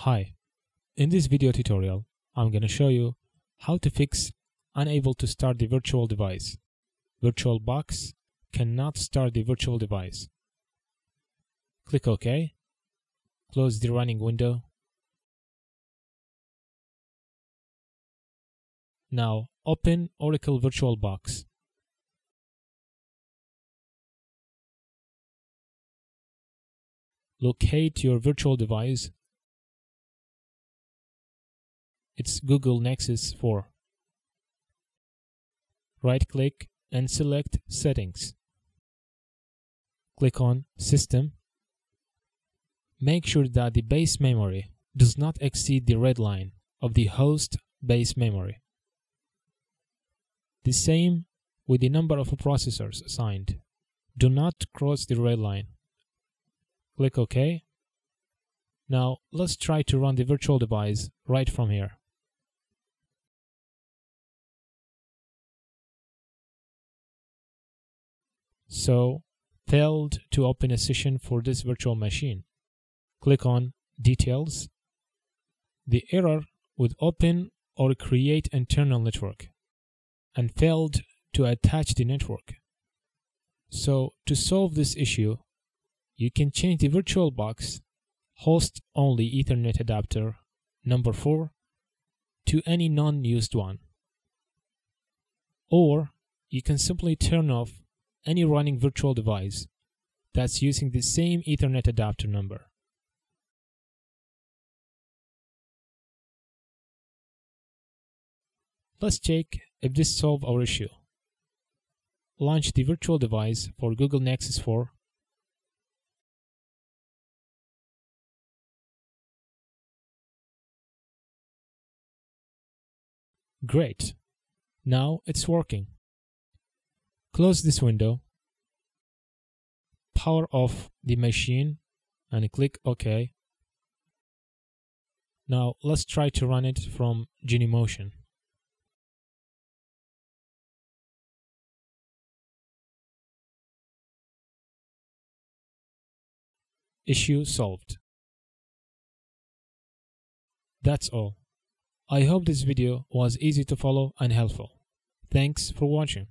Hi, in this video tutorial, I'm going to show you how to fix unable to start the virtual device. VirtualBox cannot start the virtual device. Click OK. Close the running window. Now open Oracle VirtualBox. Locate your virtual device it's Google Nexus 4. Right click and select Settings. Click on System. Make sure that the base memory does not exceed the red line of the host base memory. The same with the number of processors assigned. Do not cross the red line. Click OK. Now let's try to run the virtual device right from here. So failed to open a session for this virtual machine. Click on Details. The error would open or create internal network and failed to attach the network. So to solve this issue, you can change the VirtualBox host only Ethernet adapter number 4 to any non-used one. Or you can simply turn off any running virtual device that's using the same Ethernet adapter number. Let's check if this solves our issue. Launch the virtual device for Google Nexus 4 Great. Now it's working. Close this window, power off the machine and click OK. Now let's try to run it from Genymotion. Issue solved. That's all. I hope this video was easy to follow and helpful. Thanks for watching.